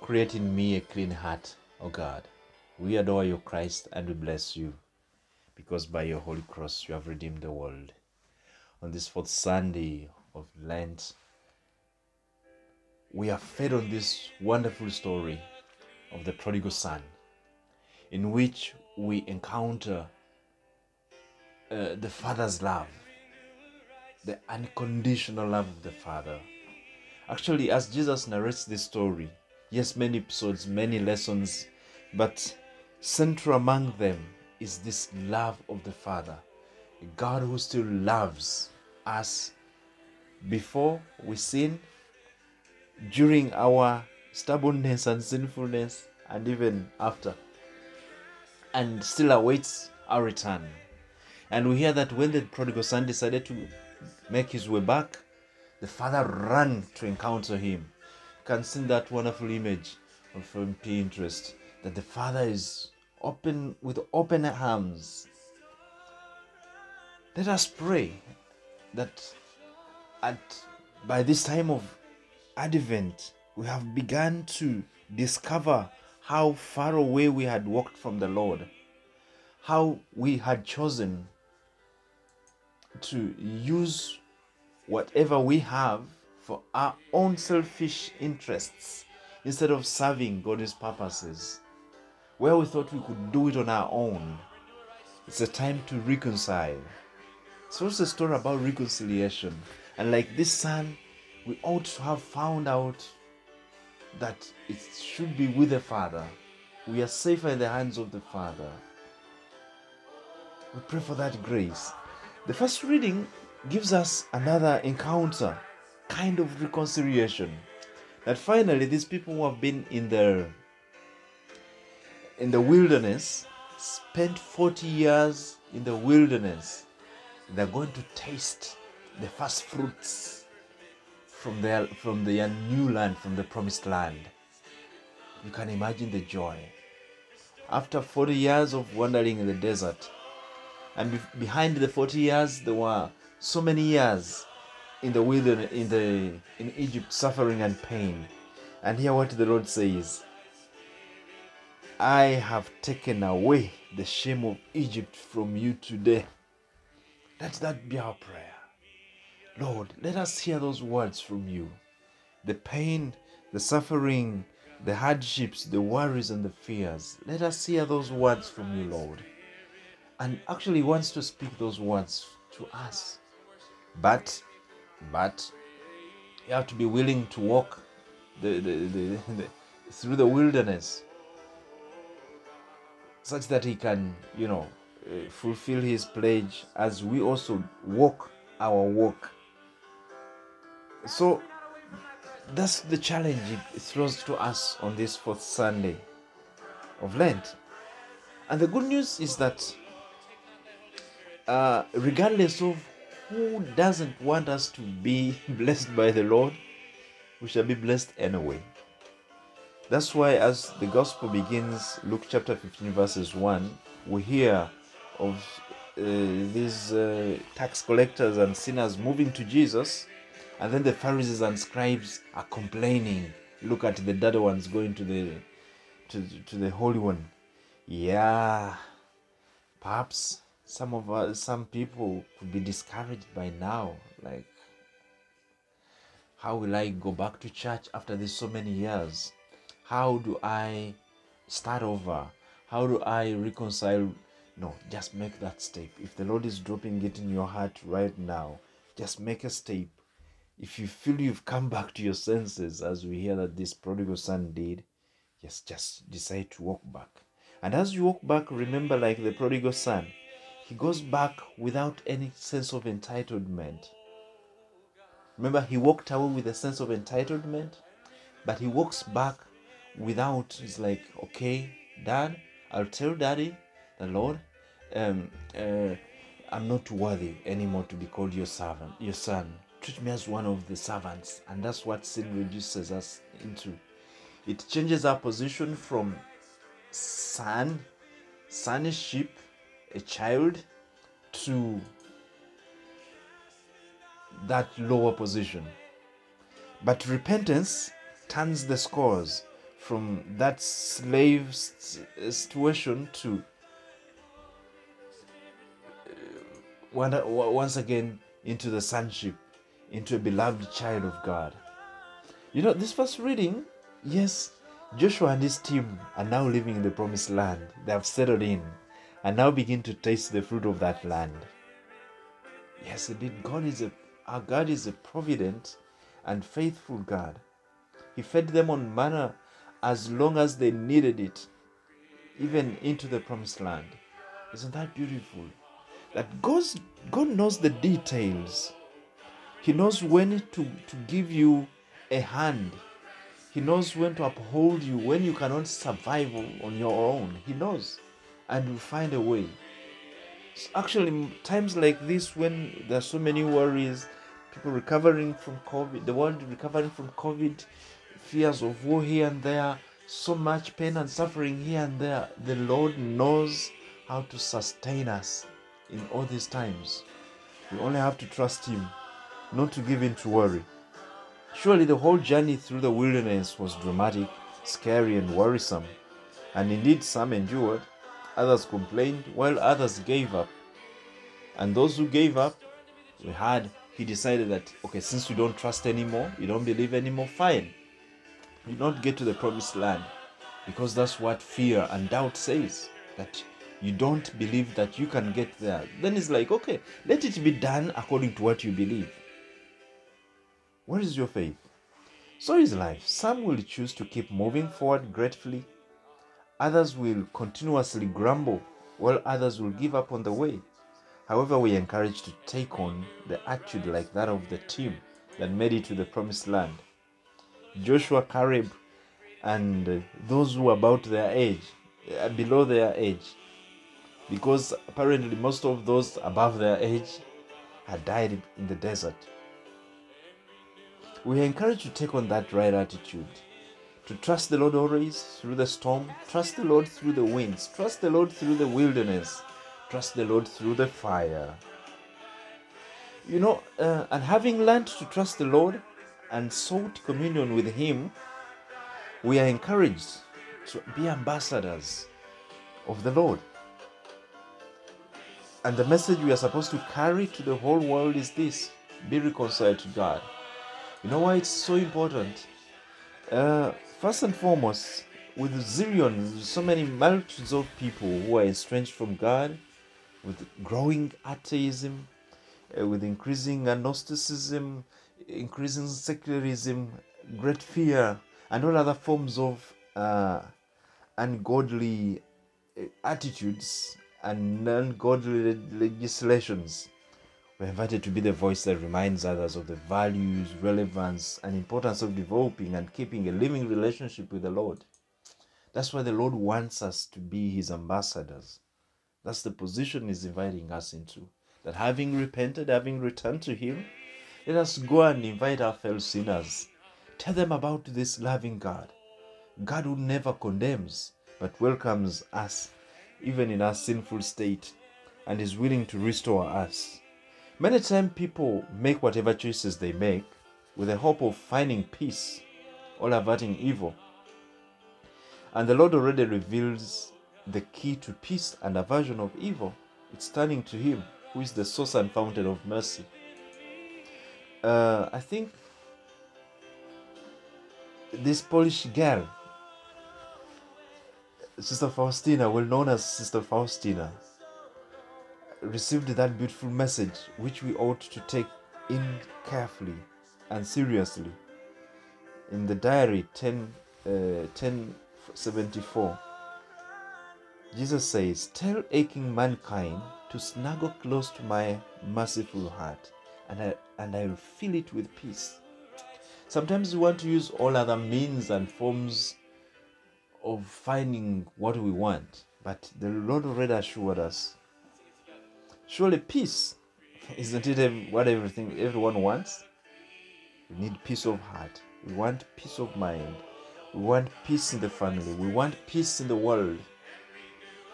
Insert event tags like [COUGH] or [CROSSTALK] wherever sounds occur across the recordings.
Create in me a clean heart, O God. We adore you, Christ, and we bless you because by your holy cross you have redeemed the world. On this fourth Sunday of Lent, we are fed on this wonderful story of the prodigal son, in which we encounter uh, the father's love, the unconditional love of the father. Actually, as Jesus narrates this story, yes, many episodes, many lessons, but central among them is this love of the Father. A God who still loves us before we sin, during our stubbornness and sinfulness, and even after, and still awaits our return. And we hear that when the prodigal son decided to make his way back, the father ran to encounter him. Can see that wonderful image from Pinterest that the father is open with open arms. Let us pray that at by this time of Advent we have begun to discover how far away we had walked from the Lord, how we had chosen to use whatever we have for our own selfish interests instead of serving God's purposes where we thought we could do it on our own. It's a time to reconcile. It's also a story about reconciliation. And like this son, we ought to have found out that it should be with the Father. We are safer in the hands of the Father. We pray for that grace. The first reading gives us another encounter, kind of reconciliation. That finally, these people who have been in the in the wilderness, spent 40 years in the wilderness, they're going to taste the first fruits from their from their new land, from the promised land. You can imagine the joy. After 40 years of wandering in the desert, and be- behind the 40 years, there were so many years in the wilderness, in the in Egypt, suffering and pain. And hear what the Lord says. I have taken away the shame of Egypt from you today. Let that be our prayer. Lord, let us hear those words from you. The pain, the suffering, the hardships, the worries, and the fears. Let us hear those words from you, Lord. And actually wants to speak those words to us. But, but, you have to be willing to walk the, the, the, through the wilderness such that he can, you know, uh, fulfill his pledge as we also walk our walk. So that's the challenge it throws to us on this fourth Sunday of Lent. And the good news is that, uh, regardless of who doesn't want us to be [LAUGHS] blessed by the Lord, we shall be blessed anyway. That's why, as the gospel begins, Luke chapter 15, verses 1, we hear of uh, these uh, tax collectors and sinners moving to Jesus, and then the Pharisees and scribes are complaining. Look at the dirty ones going to the to, to the holy one. Yeah, perhaps some of us, some people could be discouraged by now. Like, how will I go back to church after this so many years? How do I start over? How do I reconcile? No, just make that step. If the Lord is dropping it in your heart right now, just make a step. If you feel you've come back to your senses, as we hear that this prodigal son did, yes, just decide to walk back. And as you walk back, remember, like the prodigal son, he goes back without any sense of entitlement. Remember, he walked away with a sense of entitlement, but he walks back without he's like okay dad i'll tell daddy the lord um uh, i'm not worthy anymore to be called your servant your son. Treat me as one of the servants. And that's what sin reduces us into. It changes our position from son sonship a child to that lower position but repentance turns the scores from that slave situation to uh, once again into the sonship, into a beloved child of God. You know, this first reading, yes, Joshua and his team are now living in the promised land. They have settled in and now begin to taste the fruit of that land. Yes, indeed, God is a our God is a provident and faithful God. He fed them on manna as long as they needed it, even into the promised land. Isn't that beautiful? That God's, God knows the details. He knows when to, to give you a hand. He knows when to uphold you when you cannot survive on your own. He knows and will find a way. Actually, times like this, when there are so many worries, people recovering from COVID, the world recovering from COVID, fears of war here and there, so much pain and suffering here and there. The Lord knows how to sustain us in all these times. We only have to trust Him, not to give in to worry. Surely the whole journey through the wilderness was dramatic, scary, and worrisome. And indeed, some endured, others complained, while others gave up. And those who gave up, we had he decided that okay since you don't trust anymore you don't believe anymore fine. You don't get to the promised land. Because that's what fear and doubt says that you don't believe that you can get there. Then it's like okay let it be done according to what you believe. Where is your faith? So is life. Some will choose to keep moving forward gratefully others will continuously grumble while others will give up on the way However, we are encouraged to take on the attitude like that of the team that made it to the promised land. Joshua, Caleb, and those who are about their age, uh, below their age, because apparently most of those above their age had died in the desert. We are encouraged to take on that right attitude, to trust the Lord always through the storm, trust the Lord through the winds, trust the Lord through the wilderness, trust the Lord through the fire. You know, uh, and having learned to trust the Lord and sought communion with Him, we are encouraged to be ambassadors of the Lord. And the message we are supposed to carry to the whole world is this be reconciled to God. You know why it's so important? Uh, first and foremost, with zillions, so many multitudes of people who are estranged from God, with growing atheism, uh, with increasing agnosticism, increasing secularism, great fear, and all other forms of uh, ungodly uh, attitudes and ungodly legislations. We're invited to be the voice that reminds others of the values, relevance, and importance of developing and keeping a living relationship with the Lord. That's why the Lord wants us to be His ambassadors. That's the position He's inviting us into. That having repented, having returned to Him, let us go and invite our fellow sinners. Tell them about this loving God. God who never condemns, but welcomes us, even in our sinful state, and is willing to restore us. Many times people make whatever choices they make with the hope of finding peace or averting evil. And the Lord already reveals the key to peace and aversion of evil. It's turning to Him, who is the source and fountain of mercy. Uh, I think this Polish girl, Sister Faustina, well known as Sister Faustina, received that beautiful message which we ought to take in carefully and seriously. In the diary 10, uh, 1074, Jesus says, Tell aching mankind to snuggle close to my merciful heart, and I, and I will fill it with peace. Sometimes we want to use all other means and forms of finding what we want, but the Lord already assured us. Surely peace isn't it what everything everyone wants? We need peace of heart. We want peace of mind. We want peace in the family. We want peace in the world.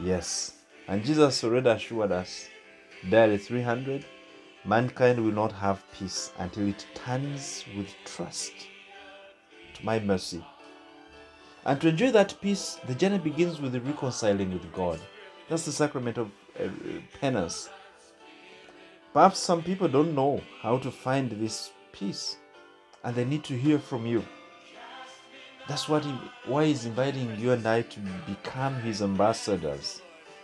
Yes. And Jesus already assured us, diary 300, mankind will not have peace until it turns with trust to my mercy. And to enjoy that peace, the journey begins with reconciling with God. That's the sacrament of uh, penance. Perhaps some people don't know how to find this peace and they need to hear from you. That's what he, why he's inviting you and I to become his ambassadors.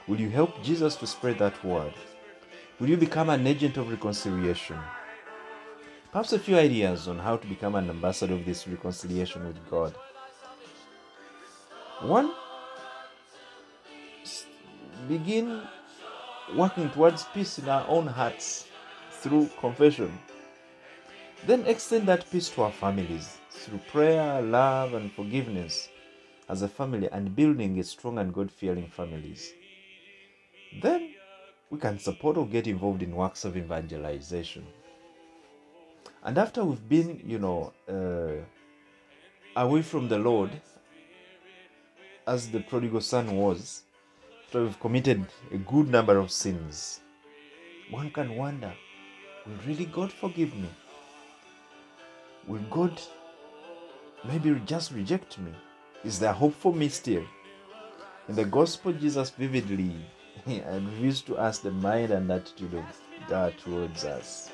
Will you help Jesus to spread that word? Will you become an agent of reconciliation? Perhaps a few ideas on how to become an ambassador of this reconciliation with God. One, begin working towards peace in our own hearts through confession. Then extend that peace to our families through prayer, love, and forgiveness as a family and building a strong and God fearing families. Then we can support or get involved in works of evangelization. And after we've been, you know, uh, away from the Lord, as the prodigal son was, we've committed a good number of sins, one can wonder will really God forgive me? Will God maybe just reject me? Is there hope for me still? In the gospel, Jesus vividly [LAUGHS] reveals to us the mind and attitude of God towards us.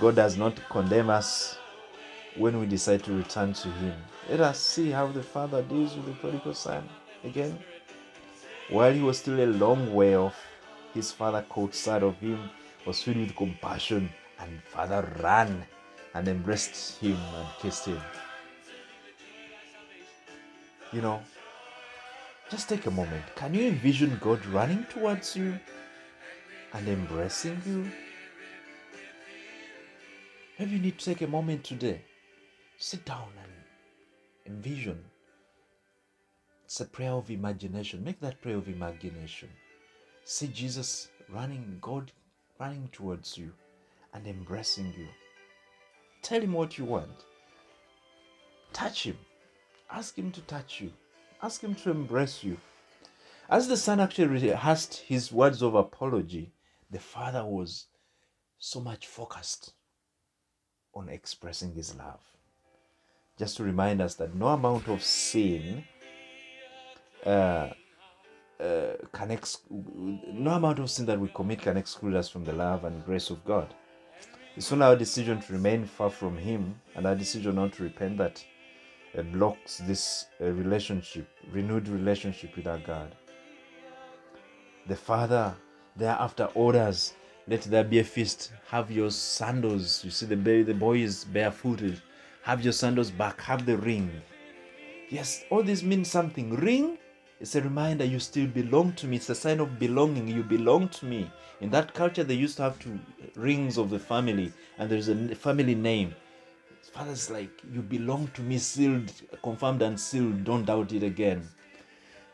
God does not condemn us when we decide to return to Him. Let us see how the Father deals with the prodigal son again. While he was still a long way off, his father caught sight of him, was filled with compassion, and father ran and embraced him and kissed him. You know, just take a moment. Can you envision God running towards you and embracing you? Maybe you need to take a moment today. Sit down and envision. It's a prayer of imagination. Make that prayer of imagination. See Jesus running, God running towards you and embracing you. Tell him what you want. Touch him. Ask him to touch you. Ask him to embrace you. As the son actually rehearsed his words of apology, the father was so much focused on expressing his love. Just to remind us that no amount of sin uh, uh, can ex- no amount of sin that we commit can exclude us from the love and grace of God. It's only our decision to remain far from Him and our decision not to repent that uh, blocks this uh, relationship, renewed relationship with our God. The Father thereafter orders, let there be a feast. Have your sandals. You see, the the boy is barefooted. Have your sandals back. Have the ring. Yes, all this means something. Ring it's a reminder you still belong to me. It's a sign of belonging. You belong to me. In that culture, they used to have two rings of the family, and there's a family name. Father's like, You belong to me, sealed, confirmed, and sealed. Don't doubt it again.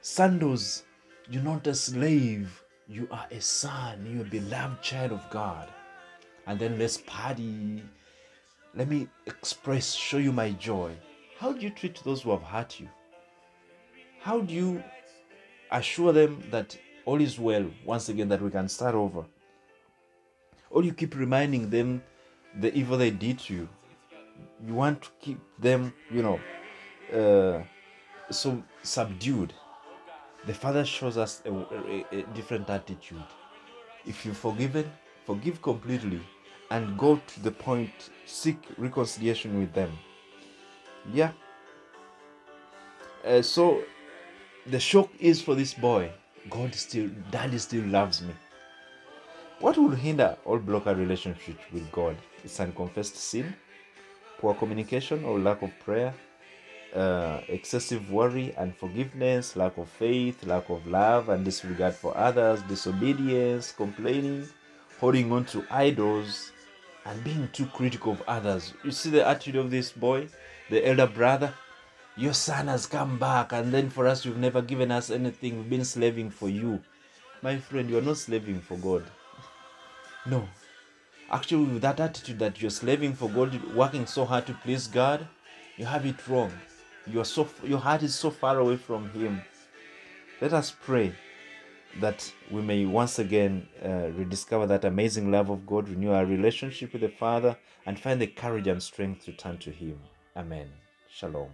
Sandals, you're not a slave. You are a son. You're a beloved child of God. And then let's party. Let me express, show you my joy. How do you treat those who have hurt you? How do you assure them that all is well once again, that we can start over? Or you keep reminding them the evil they did to you. You want to keep them, you know, uh, so subdued. The Father shows us a, a, a different attitude. If you've forgiven, forgive completely and go to the point, seek reconciliation with them. Yeah. Uh, so the shock is for this boy God still, daddy still loves me. What will hinder or block a relationship with God? It's unconfessed sin, poor communication or lack of prayer, uh, excessive worry, unforgiveness, lack of faith, lack of love and disregard for others, disobedience, complaining, holding on to idols, and being too critical of others. You see the attitude of this boy, the elder brother? Your son has come back, and then for us, you've never given us anything. We've been slaving for you. My friend, you are not slaving for God. No. Actually, with that attitude that you're slaving for God, working so hard to please God, you have it wrong. You are so, your heart is so far away from Him. Let us pray that we may once again uh, rediscover that amazing love of God, renew our relationship with the Father, and find the courage and strength to turn to Him. Amen. Shalom.